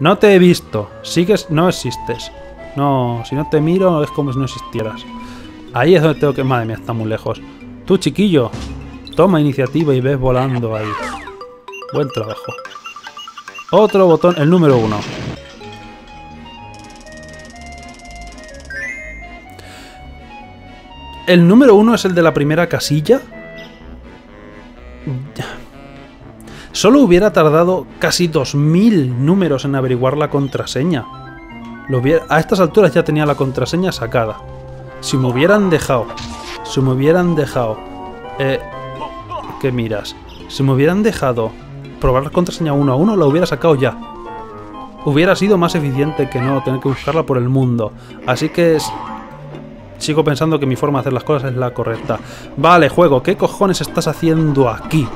No te he visto. Sigues, no existes. No, si no te miro es como si no existieras. Ahí es donde tengo que... Madre mía, está muy lejos. Tú, chiquillo, toma iniciativa y ves volando ahí. Buen trabajo. Otro botón, el número uno. ¿El número uno es el de la primera casilla? Solo hubiera tardado casi 2000 números en averiguar la contraseña. a estas alturas ya tenía la contraseña sacada. Si me hubieran dejado... Si me hubieran dejado... Eh, ¿Qué miras? Si me hubieran dejado probar la contraseña uno a uno, la hubiera sacado ya. Hubiera sido más eficiente que no tener que buscarla por el mundo. Así que sigo pensando que mi forma de hacer las cosas es la correcta. Vale, juego, ¿qué cojones estás haciendo aquí?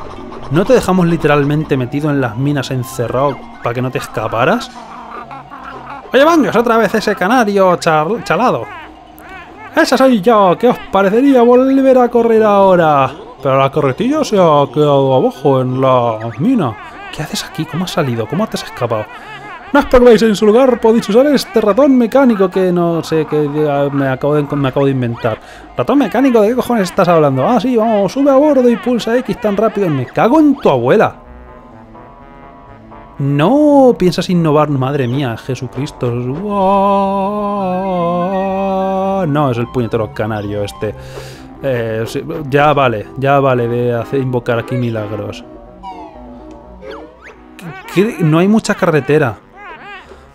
¿No te dejamos literalmente metido en las minas encerrado para que no te escaparas? Oye, Bangas, otra vez ese canario chalado. Ese soy yo, ¿qué os parecería volver a correr ahora? Pero la carretilla se ha quedado abajo en la mina. ¿Qué haces aquí? ¿Cómo has salido? ¿Cómo te has escapado? No os preocupéis, en su lugar podéis usar este ratón mecánico que no sé, que me acabo, de, inventar. ¿Ratón mecánico? ¿De qué cojones estás hablando? Ah, sí, vamos, sube a bordo y pulsa X tan rápido. Me cago en tu abuela. No piensas innovar, madre mía, Jesucristo. No, es el puñetero canario este. Eh, ya vale, ya vale de invocar aquí milagros. No hay mucha carretera.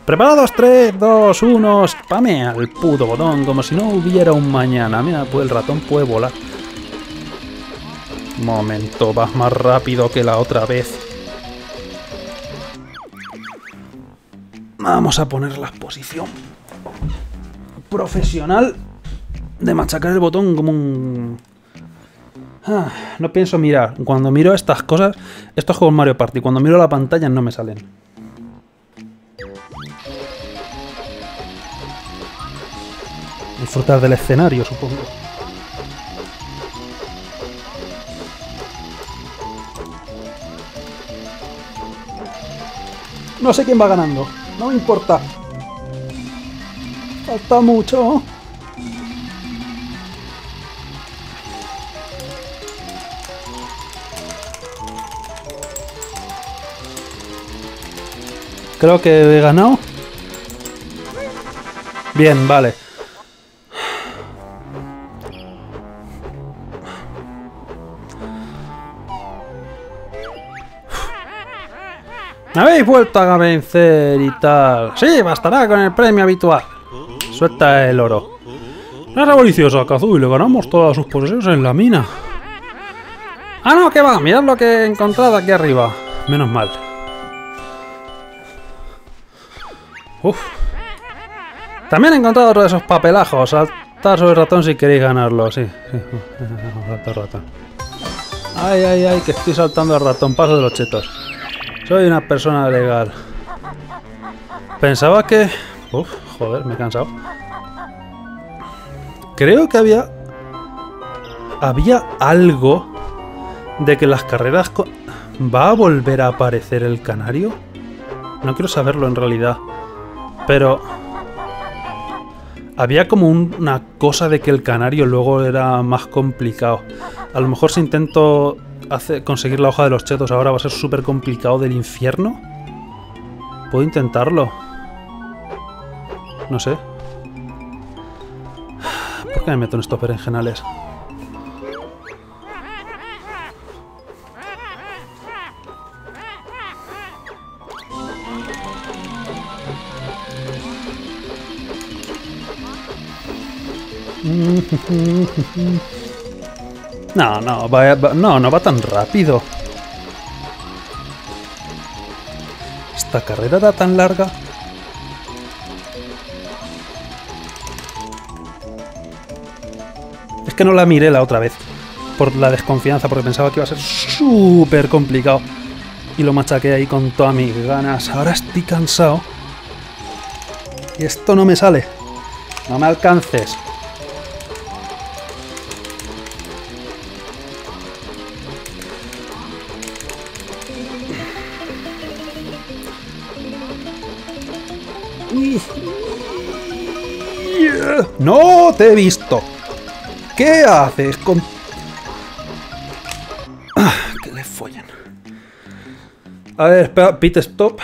Preparados, 3, 2, 1, spame al puto botón como si no hubiera un mañana. Mira, pues el ratón puede volar. Momento, vas más rápido que la otra vez. Vamos a poner la posición profesional de machacar el botón como un... Ah, no pienso mirar. Cuando miro estas cosas, estos juegos Mario Party, cuando miro la pantalla no me salen. Disfrutar del escenario, supongo. No sé quién va ganando, no me importa. Falta mucho. Creo que he ganado. Bien, vale. Habéis vuelto a vencer y tal. Sí, bastará con el premio habitual. Suelta el oro. Es avaricioso, Kazu, y le ganamos todas sus posesiones en la mina. Ah, no, que va. Mirad lo que he encontrado aquí arriba. Menos mal. Uf. También he encontrado otro de esos papelajos. Saltar sobre el ratón si queréis ganarlo. Sí, sí. Saltar ratón. Ay, ay, ay, que estoy saltando al ratón. Paso de los chetos. Soy una persona legal. Pensaba que... Uf, joder, me he cansado. Creo que había... Había algo de que las carreras... ¿Va a volver a aparecer el canario? No quiero saberlo en realidad. Pero... Había como una cosa de que el canario luego era más complicado. A lo mejor si intento conseguir la hoja de los chetos ahora va a ser súper complicado del infierno. Puedo intentarlo. No sé. ¿Por qué me meto en estos berenjenales? No, no, va, no, no va tan rápido. ¿Esta carrera era tan larga? Es que no la miré la otra vez. Por la desconfianza, porque pensaba que iba a ser súper complicado. Y lo machaqué ahí con todas mis ganas. Ahora estoy cansado. Y esto no me sale. No me alcances. ¡No te he visto! ¿Qué haces con...? Ah, que le follen. A ver, espera, pit stop.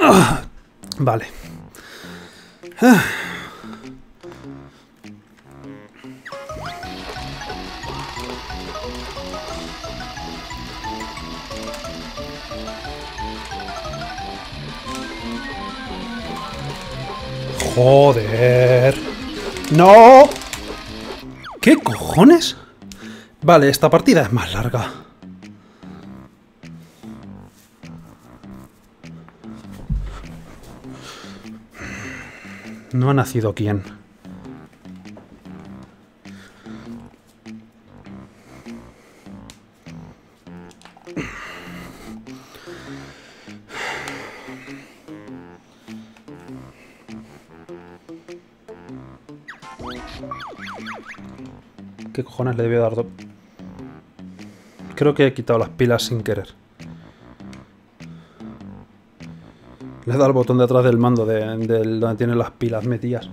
Ah, vale. Ah. Joder. ¡No! ¿Qué cojones? Vale, esta partida es más larga. No ha nacido quién. Debió dar? do- Creo que he quitado las pilas sin querer. Le he dado al botón de atrás del mando de, del- donde tiene las pilas metidas.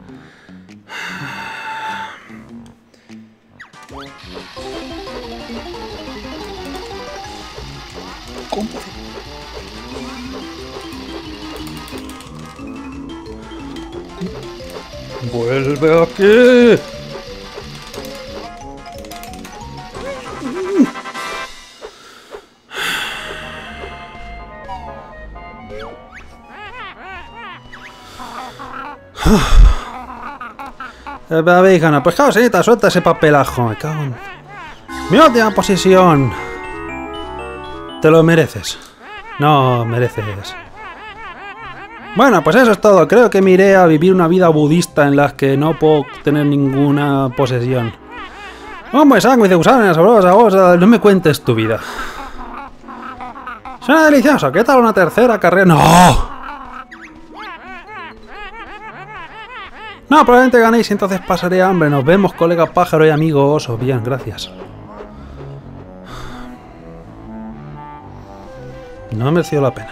¡Vuelve aquí! Eh, Bacon, pues claro, señorita, suelta ese papelajo. Me cago en... Mi última posición. Te lo mereces. No, mereces. Bueno, pues eso es todo. Creo que me iré a vivir una vida budista en la que no puedo tener ninguna posesión. Hombre, sangre de gusano, sabrosa. No me cuentes tu vida. Suena delicioso. ¿Qué tal una tercera carrera? ¡No! No, probablemente ganéis y entonces pasaré hambre. Nos vemos, colega pájaro y amigo oso. Bien, gracias. No ha merecido la pena.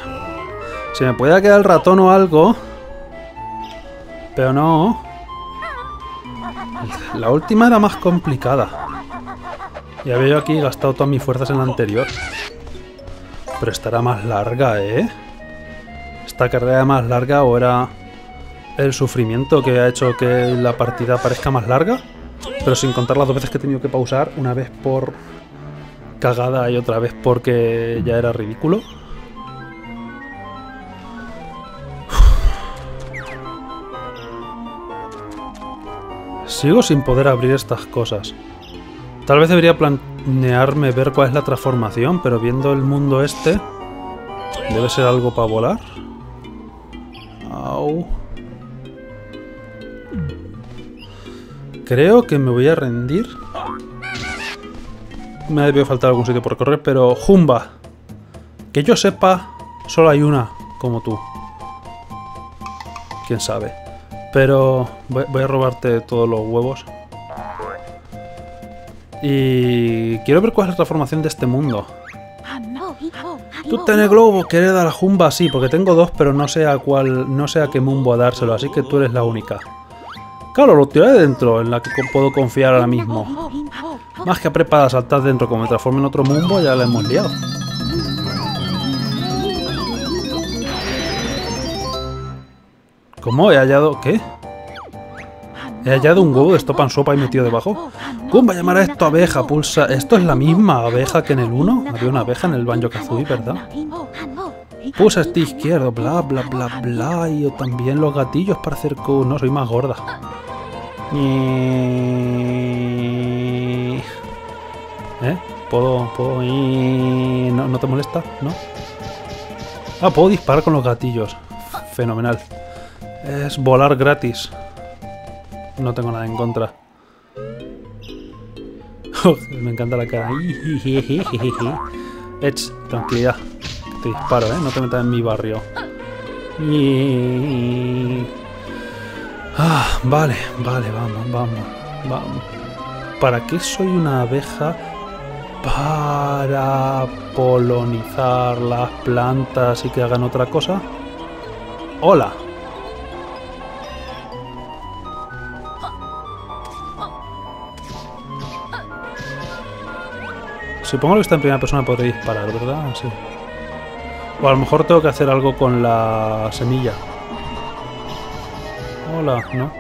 Se me podía quedar el ratón o algo. Pero no. La última era más complicada. Ya veo aquí gastado todas mis fuerzas en la anterior. Pero esta era más larga, ¿eh? ¿Esta carrera era más larga o era el sufrimiento que ha hecho que la partida parezca más larga? Pero sin contar las dos veces que he tenido que pausar, una vez por cagada y otra vez porque ya era ridículo. Sigo sin poder abrir estas cosas. Tal vez debería planearme ver cuál es la transformación, pero viendo el mundo este, debe ser algo para volar. Au. Creo que me voy a rendir. Me ha debido faltar algún sitio por correr, pero Jumba. Que yo sepa, solo hay una como tú. Quién sabe. Pero voy, a robarte todos los huevos. Y quiero ver cuál es la transformación de este mundo. Tú tenés globo que hereda la Jumba, sí, porque tengo dos, pero no sé a cuál, no sé a qué Mumbo a dárselo, así que tú eres la única. Claro, lo tiré dentro, en la que puedo confiar ahora mismo. Más que preparada a saltar dentro, como me transforme en otro Mumbo, ya la hemos liado. ¿Cómo? He hallado... ¿Qué? He hallado un huevo de estopa en sopa y metido debajo. ¿Cómo va a llamar a esto abeja? Pulsa. ¿Esto es la misma abeja que en el 1? Había una abeja en el Banjo Kazooie, ¿verdad? Pulsa este izquierdo, bla bla bla bla. Y también los gatillos para hacer co... No, soy más gorda. Y... ¿Eh? ¿Puedo...? puedo. ¿No, ¿No te molesta? ¿No? Ah, puedo disparar con los gatillos. Fenomenal. Es volar gratis. No tengo nada en contra. Me encanta la cara. Edge, tranquilidad. Te disparo, ¿eh? No te metas en mi barrio. Ah, vale, vale, vamos, vamos, vamos. ¿Para qué soy una abeja? Para polonizar las plantas y que hagan otra cosa. Hola. Supongo que está en primera persona podré disparar, ¿verdad? Sí. O a lo mejor tengo que hacer algo con la semilla. Hola, ¿no?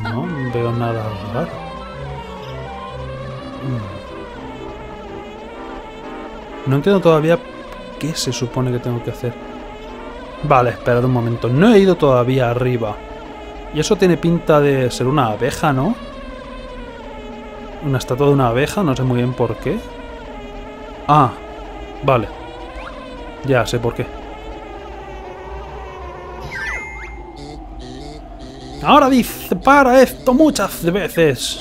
No veo nada raro. Mm. No entiendo todavía qué se supone que tengo que hacer. Vale, esperad un momento. No he ido todavía arriba. Y eso tiene pinta de ser una abeja, ¿no? Una estatua de una abeja, no sé muy bien por qué. Ah, vale. Ya sé por qué. Ahora dispara esto muchas veces.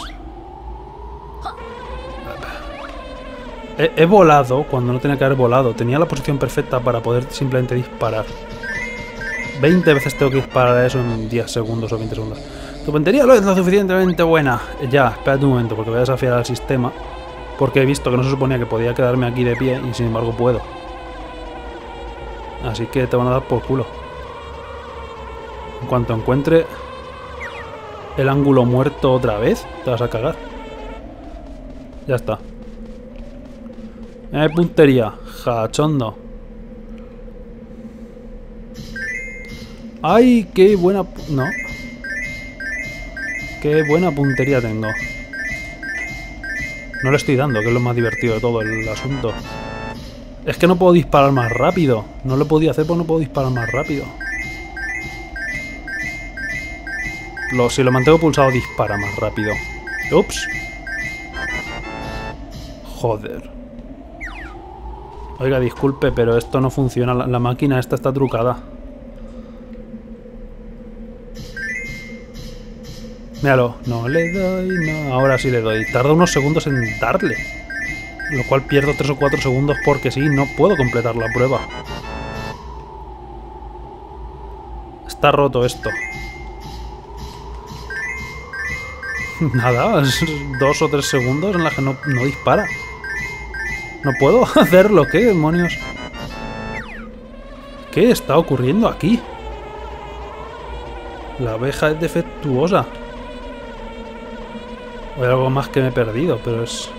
He, volado cuando no tenía que haber volado. Tenía la posición perfecta para poder simplemente disparar. 20 veces tengo que disparar eso en 10 segundos o 20 segundos. Tu puntería no es lo suficientemente buena. Ya, espérate un momento porque voy a desafiar al sistema. Porque he visto que no se suponía que podía quedarme aquí de pie y sin embargo puedo. Así que te van a dar por culo. En cuanto encuentre el ángulo muerto otra vez, te vas a cagar. Ya está. Hay puntería. Jachondo. ¡Ay, qué buena... No. Qué buena puntería tengo. No le estoy dando, que es lo más divertido de todo el asunto. Es que no puedo disparar más rápido. No lo podía hacer porque no puedo disparar más rápido. Lo, si lo mantengo pulsado dispara más rápido. Ups. Joder. Oiga, disculpe, pero esto no funciona. La, la máquina esta está trucada. Míralo. No le doy, no. Ahora sí le doy. Tarda unos segundos en darle. Lo cual pierdo 3 o 4 segundos porque sí, no puedo completar la prueba. Está roto esto. Nada, dos o tres segundos en la que no dispara. No puedo hacerlo, ¿qué demonios? ¿Qué está ocurriendo aquí? La abeja es defectuosa. Hay algo más que me he perdido, pero es...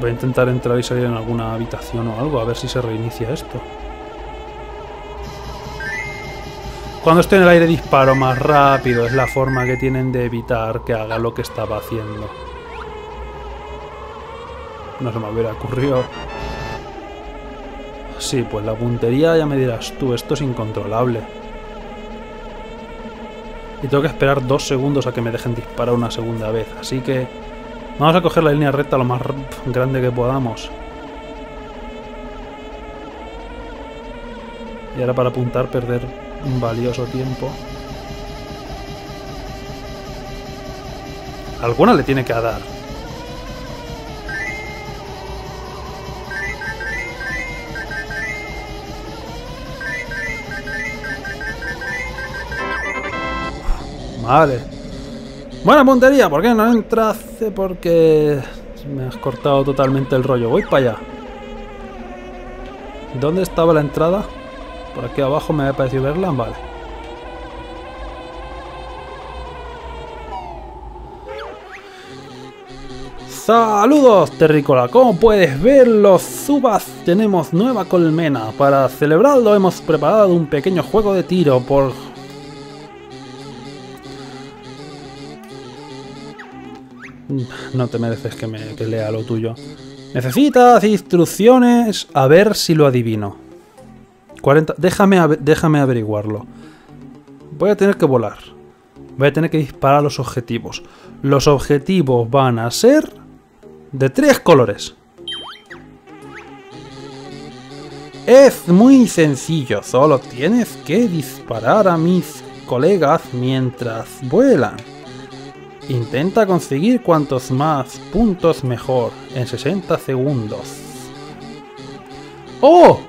Voy a intentar entrar y salir en alguna habitación o algo, a ver si se reinicia esto. Cuando estoy en el aire disparo más rápido, es la forma que tienen de evitar que haga lo que estaba haciendo. No se me hubiera ocurrido. Sí, pues la puntería ya me dirás tú, esto es incontrolable. Y tengo que esperar dos segundos a que me dejen disparar una segunda vez. Así que vamos a coger la línea recta lo más grande que podamos. Y ahora para apuntar perder un valioso tiempo. Alguna le tiene que dar. Vale. Buena puntería, ¿por qué no entraste? Porque me has cortado totalmente el rollo. Voy para allá. ¿Dónde estaba la entrada? Por aquí abajo me ha parecido verla. Vale. Saludos, terrícola. Como puedes ver, los Zubas tenemos nueva colmena. Para celebrarlo hemos preparado un pequeño juego de tiro por No te mereces que, me, lea lo tuyo. Necesitas instrucciones a ver si lo adivino. 40... Déjame, déjame averiguarlo. Voy a tener que volar. Voy a tener que disparar los objetivos. Los objetivos van a ser de tres colores. Es muy sencillo, solo tienes que disparar a mis colegas mientras vuelan. Intenta conseguir cuantos más puntos mejor en 60 segundos. ¡Oh!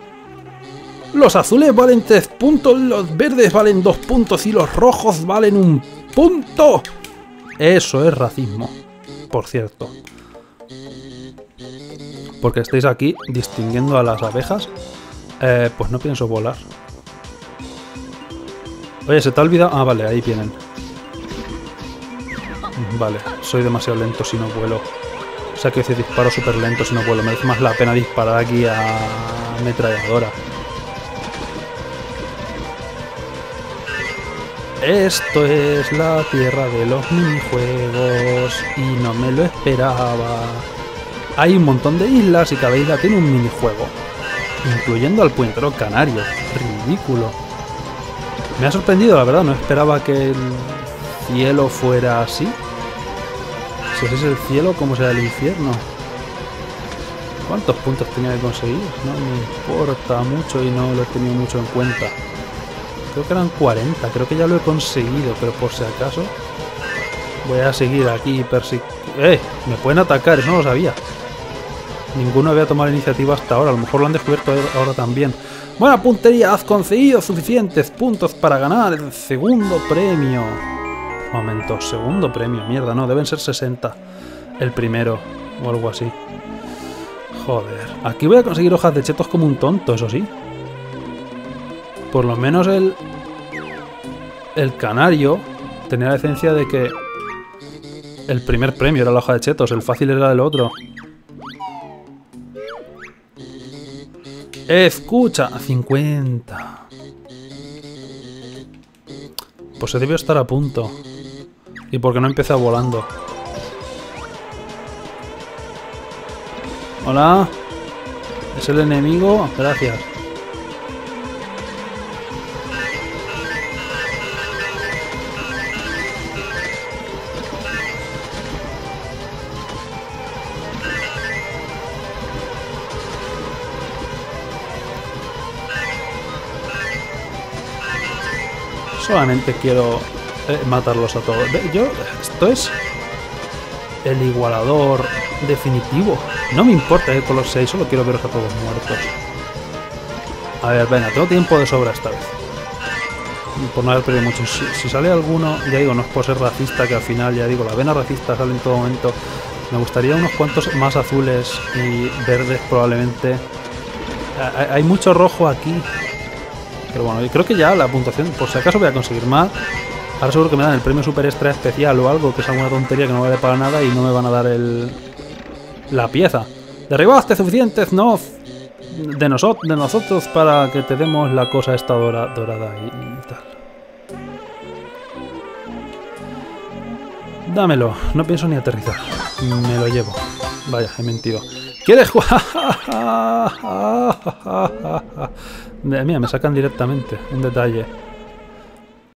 Los azules valen 3 puntos, los verdes valen 2 puntos y los rojos valen un punto. Eso es racismo, por cierto. Porque estáis aquí distinguiendo a las abejas, eh, pues no pienso volar. Oye, ¿se te ha olvidado? Ah, vale, ahí vienen. Vale, soy demasiado lento si no vuelo. O sea, que si disparo súper lento si no vuelo. Merece más la pena disparar aquí a ametralladora. Esto es la tierra de los minijuegos y no me lo esperaba. Hay un montón de islas y cada isla tiene un minijuego, incluyendo al puentero canario. Ridículo. Me ha sorprendido, la verdad, no esperaba que el cielo fuera así. Si ese es el cielo, ¿cómo será el infierno? ¿Cuántos puntos tenía que conseguir? No me importa mucho y no lo he tenido mucho en cuenta. Creo que eran 40, creo que ya lo he conseguido, pero por si acaso voy a seguir aquí persi... ¡Eh! Me pueden atacar, eso no lo sabía. Ninguno había tomado iniciativa hasta ahora, a lo mejor lo han descubierto ahora también. Buena puntería, has conseguido suficientes puntos para ganar el segundo premio. Momento, segundo premio, mierda, no, deben ser 60. El primero, o algo así. Joder, aquí voy a conseguir hojas de chetos como un tonto, eso sí. Por lo menos el... El canario tenía la esencia de que... El primer premio era la hoja de chetos, el fácil era el otro. Escucha, a 50. Pues se debió estar a punto. ¿Y por qué no empecé volando? Hola. ¿Es el enemigo? Gracias. Solamente quiero eh, matarlos a todos. Yo, esto es el igualador definitivo. No me importa con los seis, solo quiero veros a todos muertos. A ver, venga, tengo tiempo de sobra esta vez. Por no haber perdido mucho. Si, sale alguno, ya digo, no es por ser racista, que al final, ya digo, la vena racista sale en todo momento. Me gustaría unos cuantos más azules y verdes probablemente. Hay mucho rojo aquí, pero bueno, creo que ya la puntuación, por si acaso voy a conseguir más. Ahora seguro que me dan el premio super extra especial o algo, que es alguna tontería que no vale para nada y no me van a dar el la pieza. Derribaste suficientes no de, de nosotros para que te demos la cosa esta dorada y, tal. Dámelo, no pienso ni aterrizar. Me lo llevo. Vaya, he mentido. ¿Quieres jugar? Mira, me sacan directamente. Un detalle.